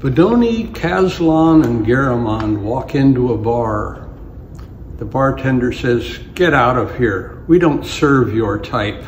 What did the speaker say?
Bodoni, Caslon, and Garamond walk into a bar. The bartender says, get out of here. We don't serve your type.